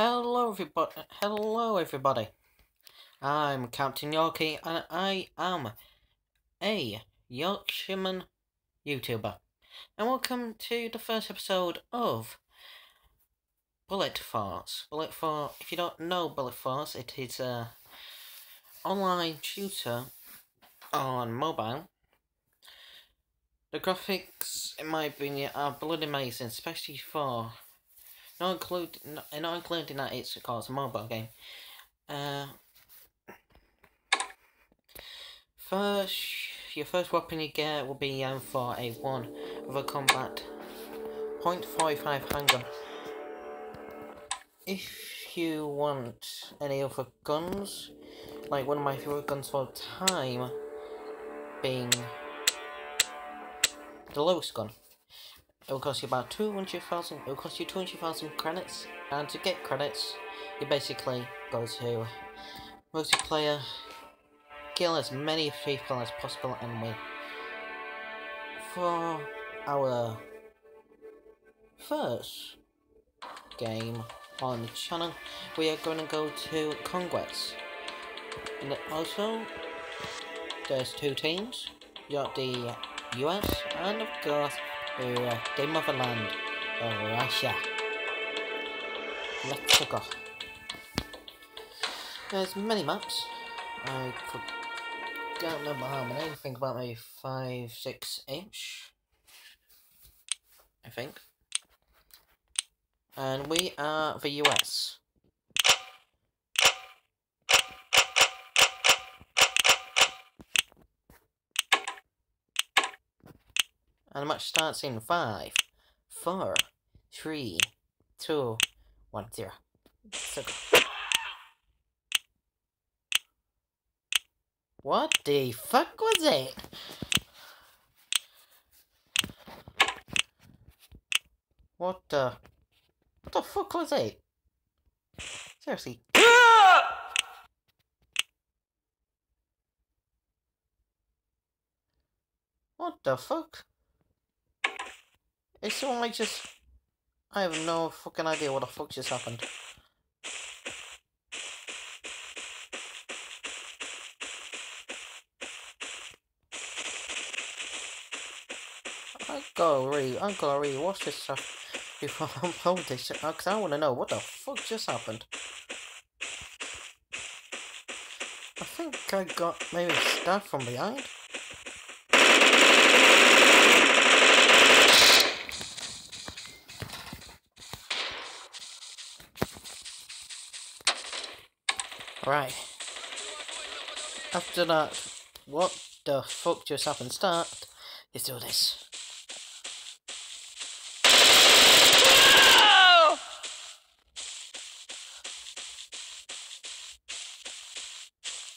Hello, everybody. Hello, everybody. I'm Captain Yorkie, and I am a Yorkshireman YouTuber. And welcome to the first episode of Bullet Force. Bullet Force. If you don't know Bullet Force, it is a online shooter on mobile. The graphics, in my opinion, are bloody amazing, especially for not include, not, not including that it's of course a mobile game. Uh, first, your first weapon you get will be um, for a one with a combat .45 handgun. If you want any other guns, like one of my favorite guns for time being the lowest gun. It will cost you about 200,000, it will cost you 200,000 credits, and to get credits, you basically go to multiplayer, kill as many people as possible, and win. For our first game on the channel, we are going to go to Conquest. And also, there's two teams, you got the US, and of course, uh, the motherland of Russia. Let's go. There's many maps. I don't remember how many. I think about maybe five, six inch. I think. And we are the US. And the match starts in five, four, three, two, one, zero. So What the fuck was it? What the... What the fuck was it? Seriously. What the fuck? It's so I just... I have no fucking idea what the fuck just happened. I gotta re, I gotta re watch this stuff before I upload this because I want to know what the fuck just happened. I think I got maybe stabbed from behind. Right. After that, what the fuck just happened? Start. Let's do this.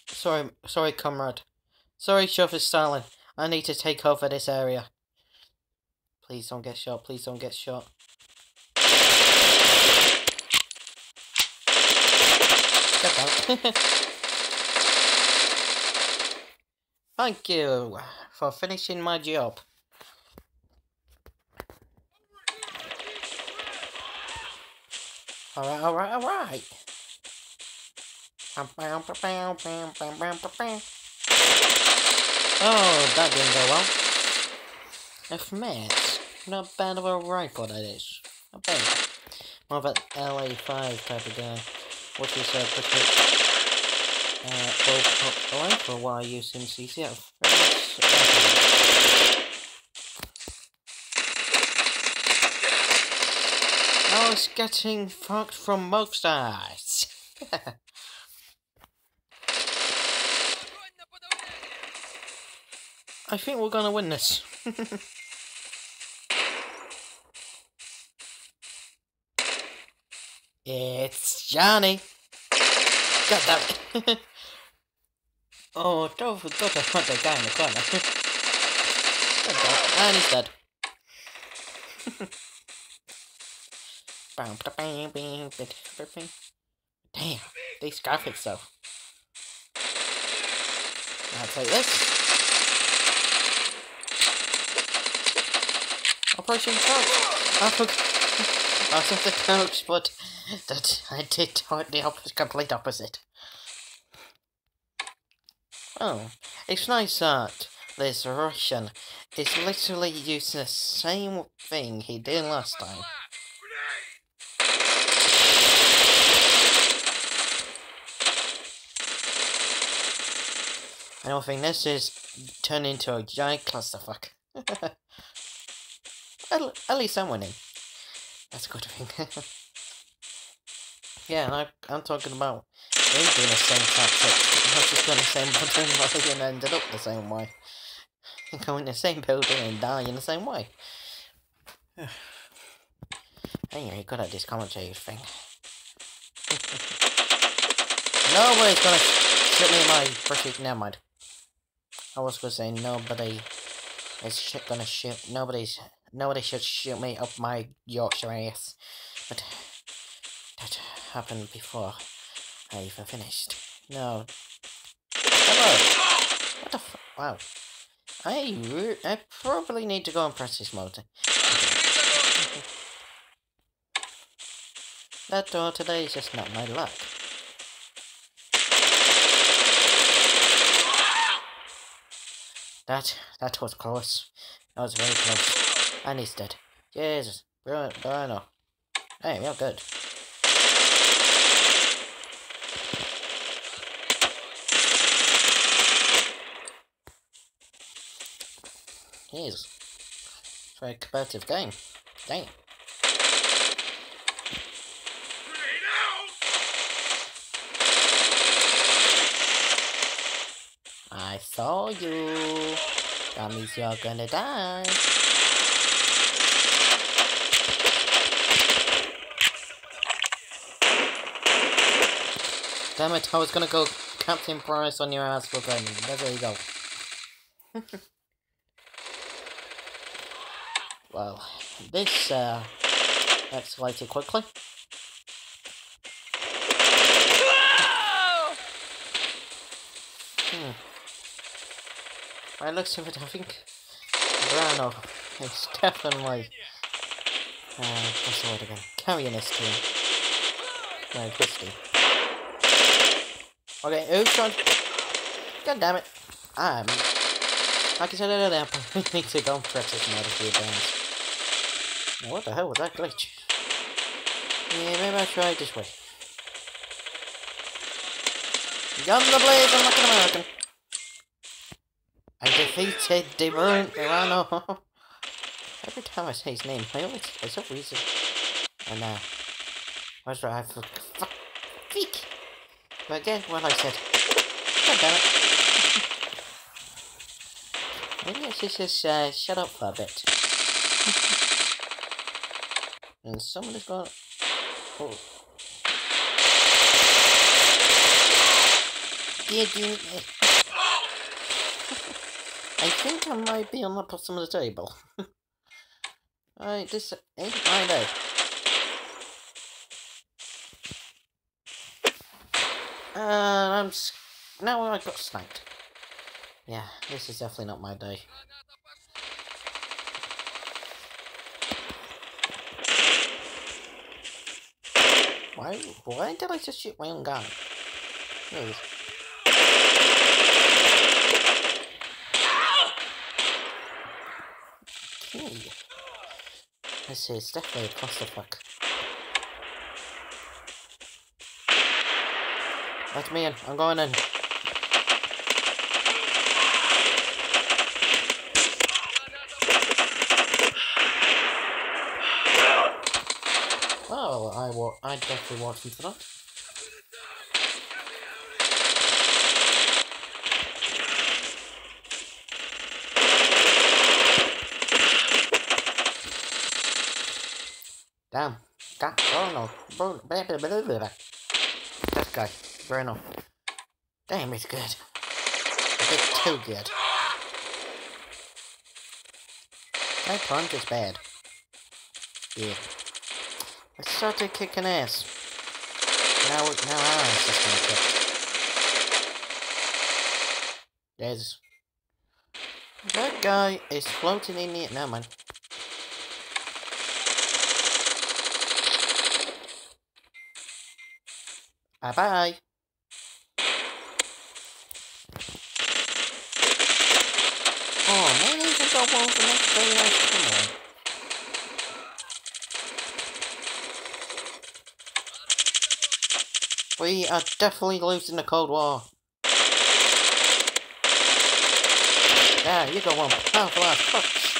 Sorry, sorry, comrade. Sorry, Chauffeur Stalin. I need to take over this area. Please don't get shot. Please don't get shot. Step out. Thank you for finishing my job. Alright, alright, alright. Oh, that didn't go well. If mates, not bad of a rifle that is. Not bad. More of an L85 type of guy. Which is a pretty uh, bullpup rifle while using CCF. I was getting fucked from both sides. I think we're gonna win this. it's Johnny. God damn it. oh, don't forget to hunt that guy in the corner. and he's dead. Damn, these graphics though. I'll take this. Operation Couch. I forgot. I was at the couch, but that I did the opposite, complete opposite. Oh, it's nice that this Russian is literally using the same thing he did last time. I don't think this is turned into a giant clusterfuck. at, at least I'm winning. That's a good thing. yeah, I, I'm talking about him doing the same tactic. Not just doing the same button and ended up the same way. Go in the same building and die in the same way. anyway, good at this commentary thing. Nobody's gonna shoot me in my pretty. Never mind. I was gonna say nobody is sh gonna shoot. Nobody's. Nobody should shoot me up my Yorkshire ass. But that happened before I even finished. No. Hello. What the f- Wow. I, I probably need to go and press this mode. that door today is just not my luck. That, that was close. That was very close. And he's dead. Jesus. Bruno. Hey, you're good. Jeez. It's very competitive game. Damn. I saw you. That means you're gonna die. Damn it, I was gonna go Captain Price on your ass for going. There you go. well, this uh, escalated quickly. Hmm. By looks of it, I think Brano is definitely, uh, what's the word again? Carrying this team. Very twisty. Okay, who's trying? God damn it. Um, like I said earlier, I need to go and this mode a few times. What the hell was that glitch? Yeah, maybe I'll try it this way. Gun the blaze, I'm like an American. I defeated the burnt Rano. Every time I say his name, I always, for some reason, and uh, what's right, I fuck, freak. But again, what I said. God damn it. Maybe I should just uh, shut up for a bit. and somebody's got. Oh. Did you? I think I might be on the bottom of the table. Alright, this ain't my day. And I'm now I got sniped. Yeah, this is definitely not my day. Why? Why did I just shoot my own gun? Please. Okay. This it's definitely a clusterfuck. Let me in. I'm going in. Oh, I definitely watched for that. Damn. God, Bruno. Bruno. That guy. Bruno. Damn, it's good. Bit too good. My punch is bad. Yeah. I started kicking ass. Now, now our ass is gonna kick. There's... That guy is floating in the... No, man. Bye bye. Oh, maybe we should go over the next very nice come on. We are definitely losing the Cold War. There, you go one powerful ass punch.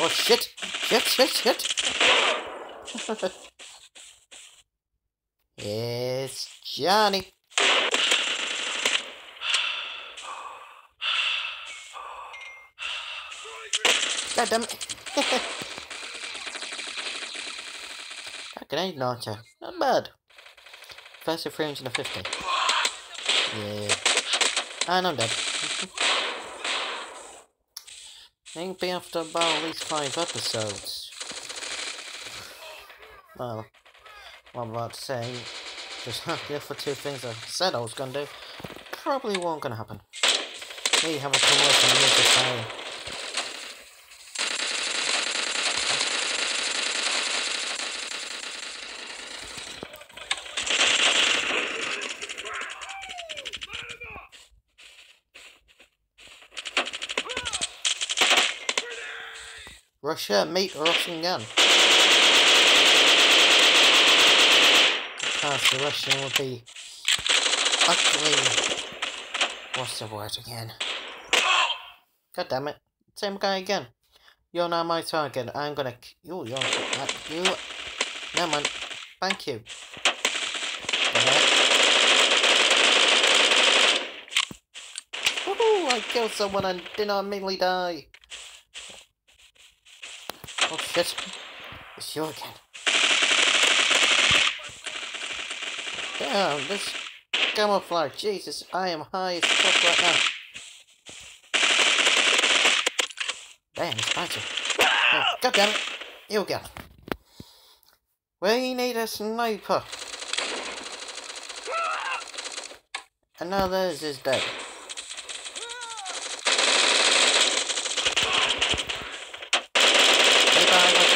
Oh shit! Shit, shit, shit! it's Johnny. God damn it. A grenade launcher. Not bad. First of 350. Yeah. And I'm dead. Ain't been after about at least five episodes. Well, what I'm about to say, just the other two things I said I was gonna do, probably won't gonna happen. Me having to work on this time. Russia, meet Russian gun. Because the Russian would be ugly. What's the word again? God damn it. Same guy again. You're not my target. I'm gonna. You, you're. You. Never mind. Thank you. Woohoo! I killed someone and did not immediately die. Shit. It's you again. Damn, this camouflage. Jesus, I am high as fuck right now. Damn, it's spicy. Oh, God damn it. We go. We need a sniper. And now theirs is dead.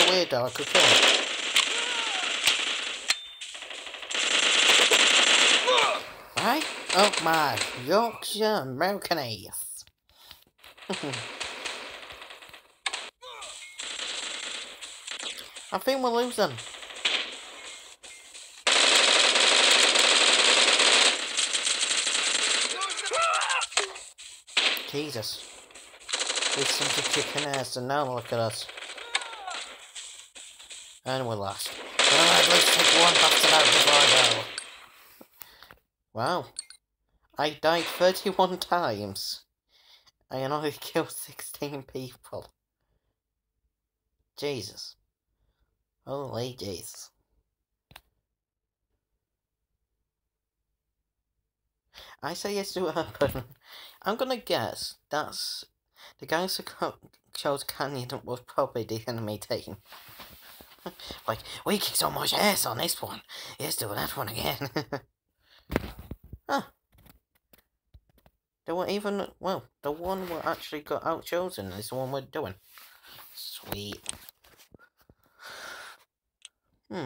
Maybe Like a I? Oh my, Yorkshire American ace. I think we're losing. Jesus. We seem to kicking ass and now look at us. And we're lost. Well, at least take one bastard out before I. Wow. I died 31 times. I only killed 16 people. Jesus. Holy Jesus. I say yes to happen. I'm gonna guess that's the guys who chose Canyon was probably the enemy team. like, we kicked so much ass on this one. Let's do that one again. huh. They weren't even, well, the one we actually got out chosen is the one we're doing. Sweet. Hmm.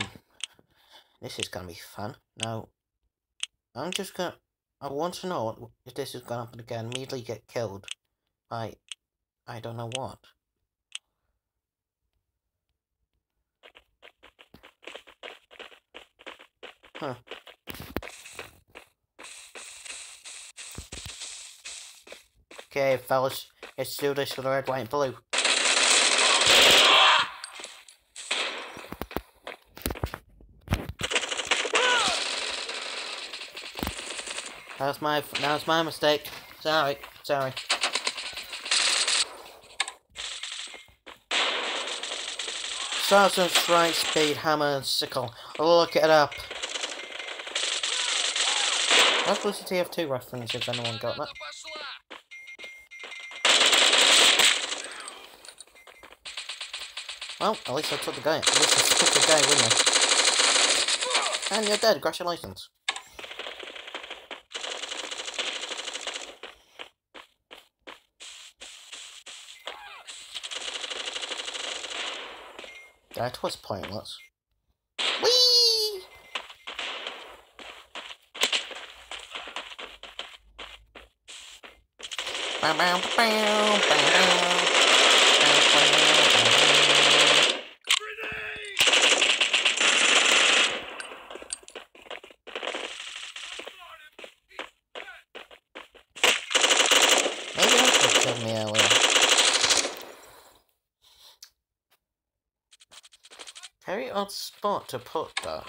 This is gonna be fun. Now, I'm just gonna, I want to know if this is gonna happen again, immediately get killed by, I don't know what. Huh. Okay, fellas, let's do this the red, white, and blue. That's my, that was my mistake. Sorry, sorry. Sergeant Strike Speed Hammer and Sickle. Look it up. That was the TF2 reference if anyone got that. Well, at least I took the guy. At least I took the guy with me. And you're dead. Congratulations. That was pointless. Whee! Bow, bow, bow, bow, bow, bow, bow, bow. Maybe that would kill me earlier. Very odd spot to put that.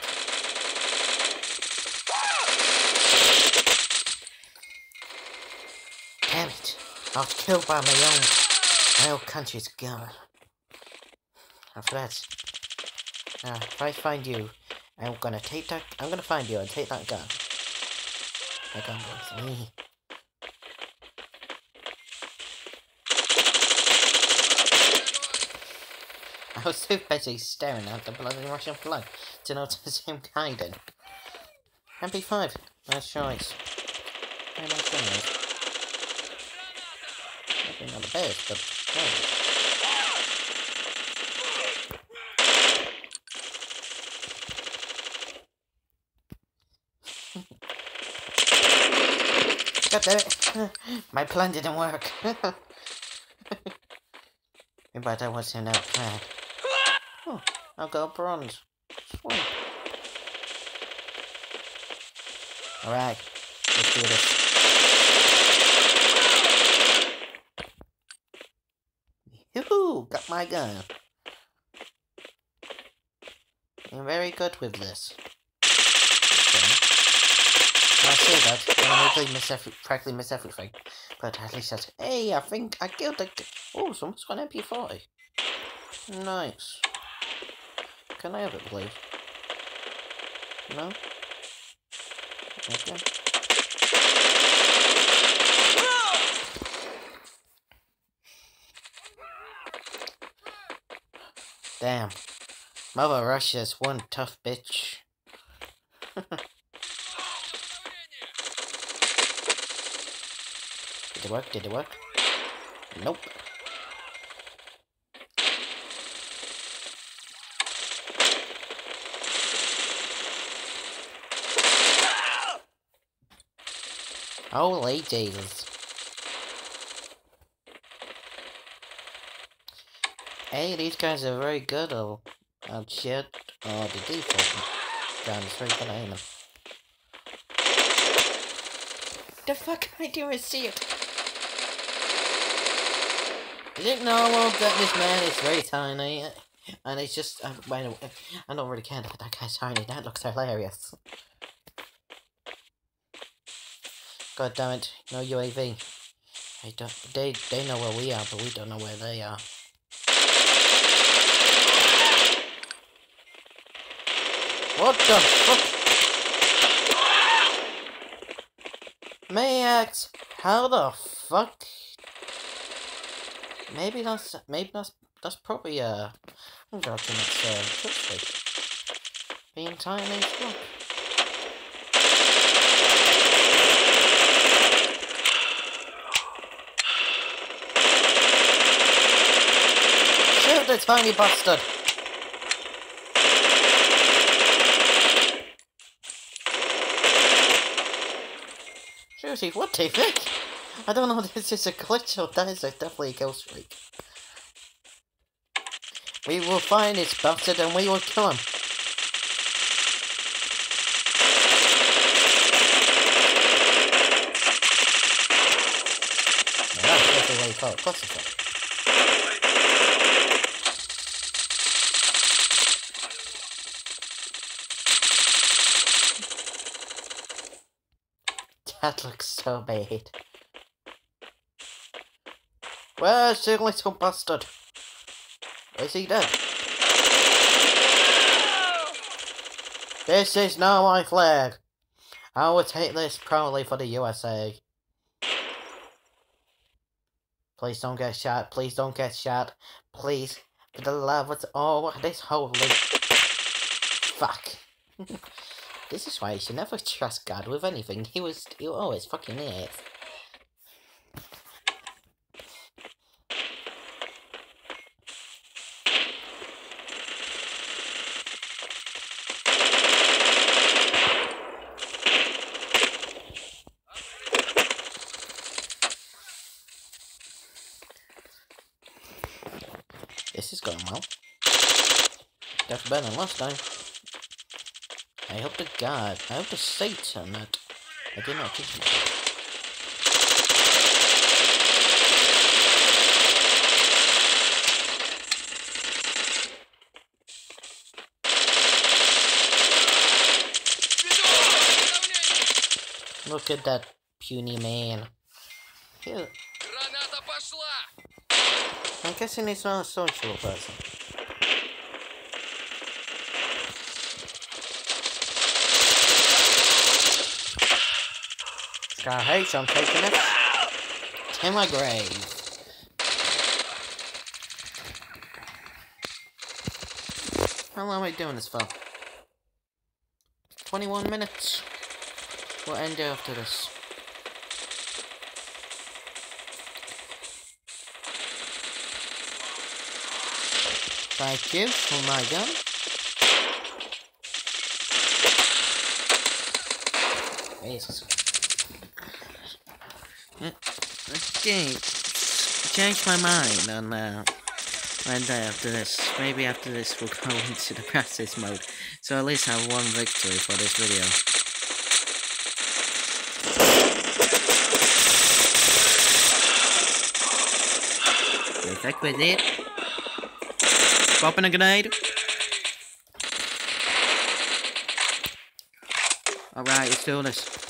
Damn it! I was killed by my own, my country's gun. After that, uh, if I find you, I'm gonna take that. I'm gonna find you and take that gun. That gun me. I was too busy staring at the bloody Russian flag to notice him hiding. MP5, nice choice. Nice. Maybe not the best, but. God damn it! My plan didn't work. but I wasn't out plan. Oh, I got bronze. Sweet. Alright, let's do this. Yoo-hoo! Got my gun. I'm very good with this. Okay. I say that, and I usually miss every, practically miss everything. But at least that's, hey, I think I killed a... oh, someone's got an MP40. Nice. Can I have it, please? No? Okay. Damn. Mother Russia's one tough bitch. Did it work? Did it work? Nope. Holy Jesus. Hey, these guys are very good at, at shit. Oh, the default is very good at aiming. The fuck I do is see it? Is it normal that this man is very tiny? And it's just, uh, by I don't really care that that guy's tiny, that looks hilarious. God damn it, no UAV. I don't, they, they know where we are, but we don't know where they are. What the fuck? Mayax, how the fuck? Maybe that's maybe that's that's probably uh I'm dropping its uh footprint. Being tiny as fuck. Shoot the tiny bastard! What do you think? I don't know if this is a glitch or that is definitely a kill streak. We will find this bastard and we will kill him. That's definitely what you call it. That looks so bad. Where's the little bastard? Is he dead? This is now my flag. I will take this proudly for the USA. Please don't get shot. Please don't get shot. Please. For the love of all this holy. Fuck. This is why you should never trust God with anything. He was he always fucking it. This is going well. That's better than last time. I hope to God, I hope to Satan that I did not kill you. Look at that puny man. Cute. I'm guessing he's not a social person. Scar hates, I'm taking it to my grave. How long am I doing this for? 21 minutes. We'll end after this. Thank you for my gun. Jesus. Uh, Okay, change my mind on uh, one day after this. Maybe after this we'll go into the practice mode. So at least have one victory for this video. Perfect with it. Popping a grenade. Alright, let's do this.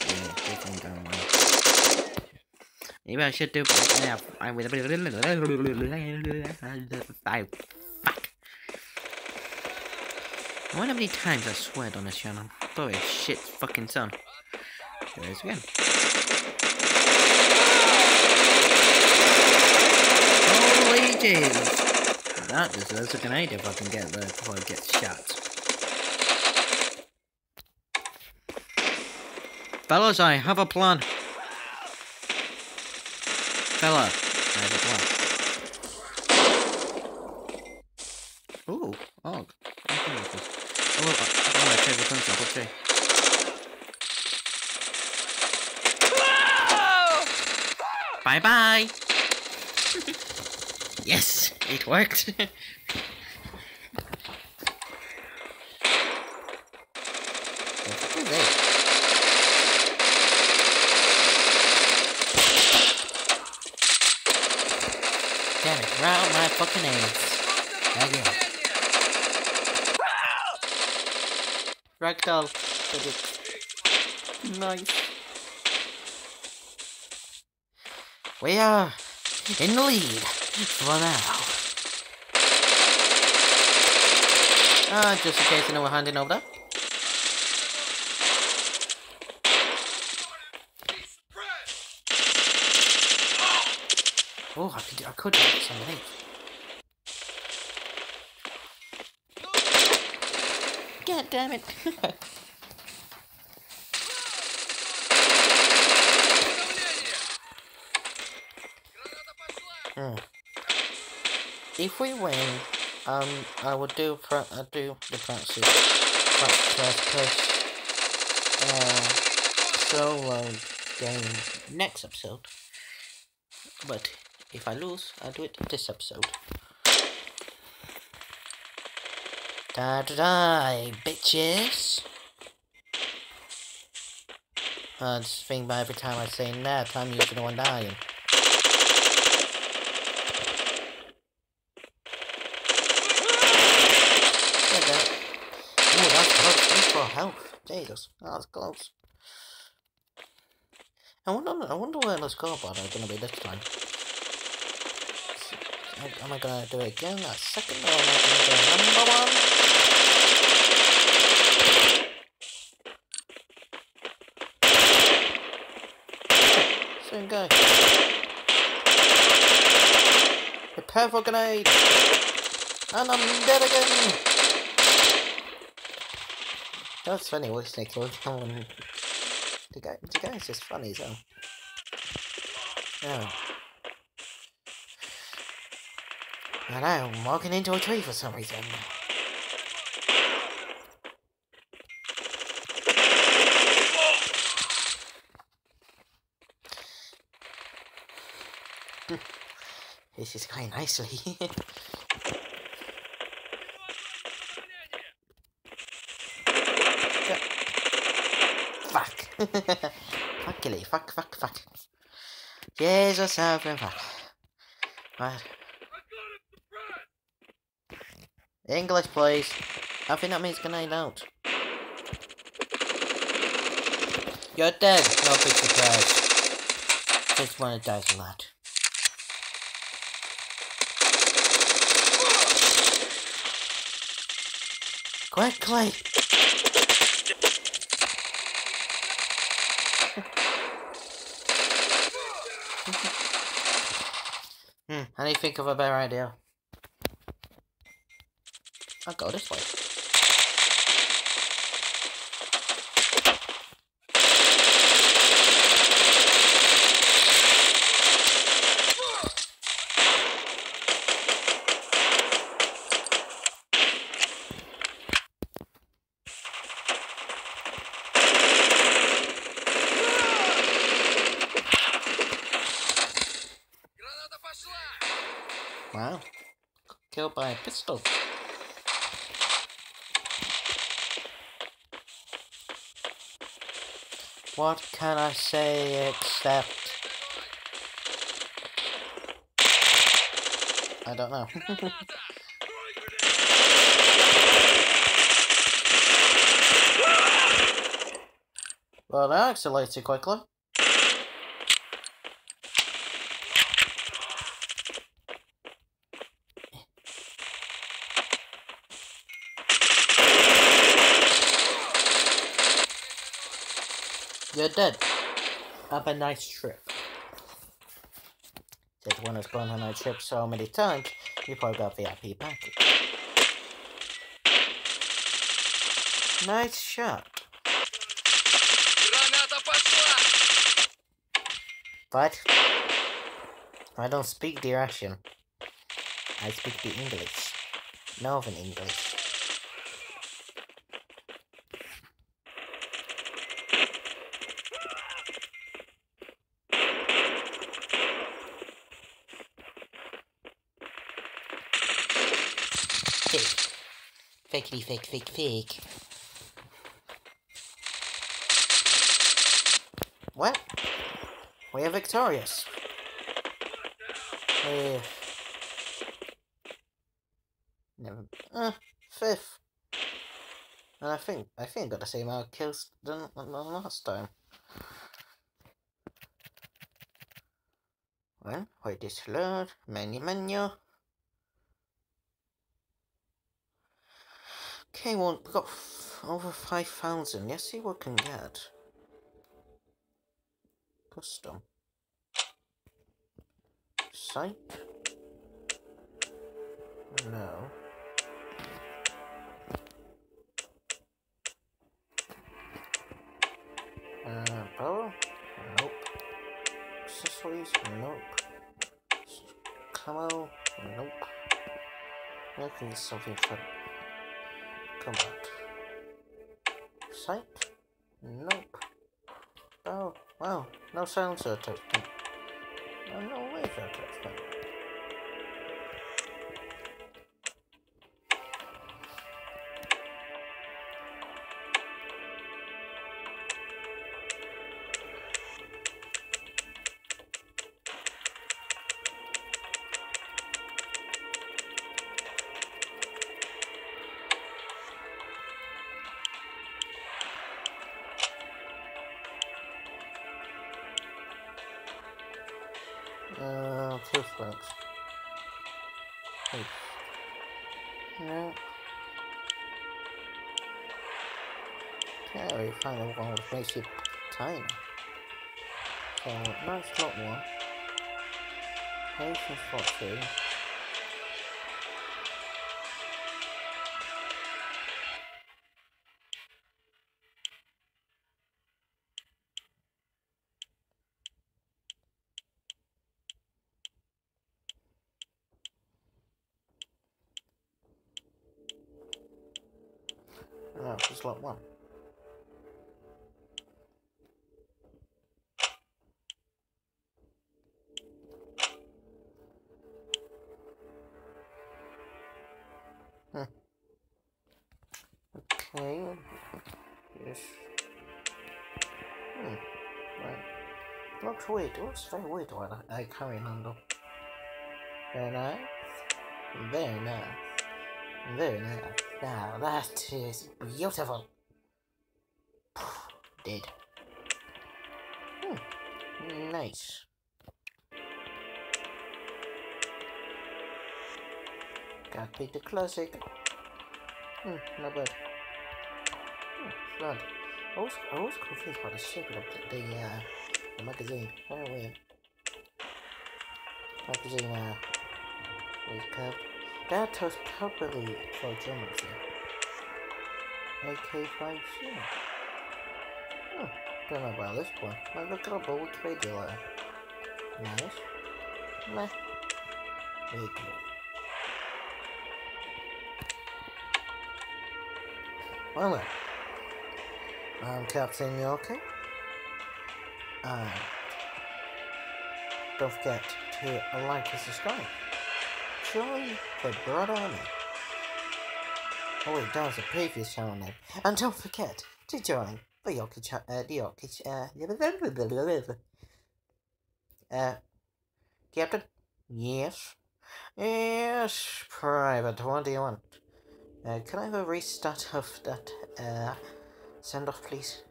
Yeah, different gun, man. Maybe I should do. Yeah, I will. I, fuck. I wonder how many times I sweared on this channel. A shit fucking son. There it is again. Holy Jesus! That deserves a grenade if I can get there before I get shot. Fellas, I have a plan. Fella, I have a plan. Ooh, oh, I can use this. Oh, well, I, I want to take the punch off, okay. Bye bye. yes, it worked. What is it? Damn it, right out my fucking ass. Again. Ragdoll. did. Nice. We are in the lead for now. Uh, just in case anyone handing over that. Oh, I could, do this underneath. God damn it. Hmm. If we win, um, I will do pra- I do the practice practice uh, solo game next episode. But if I lose, I'll do it this episode. Da da da, bitches. Oh, I just think about every time I say that, I'm usually the one dying. Health. Jesus, that's close. I wonder, I wonder where the scoreboard are gonna be this time. Am I gonna do it again That second or am I gonna do number one? Same guy. Prepare for grenade! And I'm dead again! That's funny, what's Nick? Um, the guy, the guy's just funny hell. Yeah. And I'm walking into a tree for some reason. This is going nicely. fuck. Fuckily, fuck, fuck, fuck. Jesus, open fuck. Right. English, please. I think that means good night out. You're dead. No big surprise. Just one of dies a lot. Quickly! hmm, I need to think of a better idea. I'll go this way. what can I say except... I don't know. well, that escalated quickly. You're dead. Have a nice trip. Said one has gone on a trip so many times, you probably got VIP package. Nice shot. But I don't speak the Russian. I speak the English. Northern English. Fakely fake fake fake. What? We are victorious. Uh, never. Uh, fifth. And I think I think got the same amount of kills than, than last time. Well, wait this load. Menu menu. Okay, well, we've got over 5,000. Let's see what we can get. Custom. Site? No. Uh, bow? Nope. Accessories? Nope. Camo? Nope. Looking something for Sight? Nope. Oh, wow. No silencer attachment. Hmm. Oh, no laser attachment. One which makes. So, now slot one. Patient slot two. Slot one. Weird. It looks very weird when I, handle. Very nice. Very nice. Very nice. Now that is beautiful. Dead. Hmm. Nice. Got pick the classic. Hmm, not bad. Hmm, fun. I was, I was confused by the shape of the, the, uh, magazine. Very weird. Magazine, uh, was curved. That was properly for Germans here. AK-5C. Hmm, don't know about this one. Might look it up on Wikipedia later. Nice. Meh. Very cool. Well then, I'm Captain Yorkie. And don't forget to like and subscribe. Join the Broad Army. Oh wait, that was a previous channel name. And don't forget to join the Yorkie cha- uh, the Yorkie ch- uh, uh, Captain? Yes? Yes, Private, what do you want? Uh, can I have a restart of that uh, send off, please?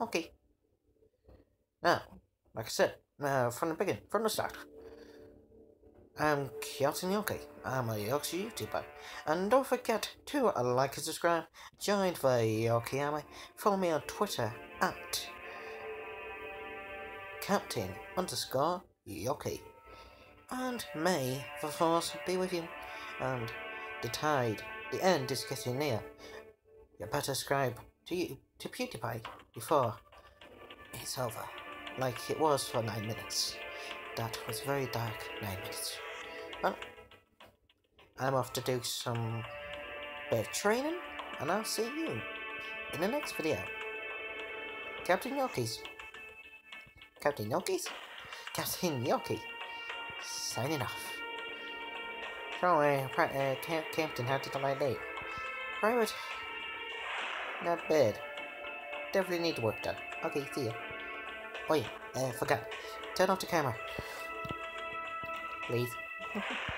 Okay. Now, like I said, uh, from the beginning, from the start, I'm Captain Yorkie. I'm a Yorkshire YouTuber. And don't forget to uh, like and subscribe, join the Yorkie Army, follow me on Twitter at Captain underscore Yorkie. And may the force be with you. And the tide the end is getting near. You better subscribe to you to PewDiePie before it's over. Like it was for nine minutes. That was very dark nine minutes. Well, I'm off to do some of training, and I'll see you in the next video. Captain Yorkies. Captain Yorkies? Captain Yorkie. Signing off. So, uh, uh Camp Campton, how did I date? Private. Not bad. Definitely need work done. Okay, see ya. Oh yeah, uh, forgot. Turn off the camera. Please.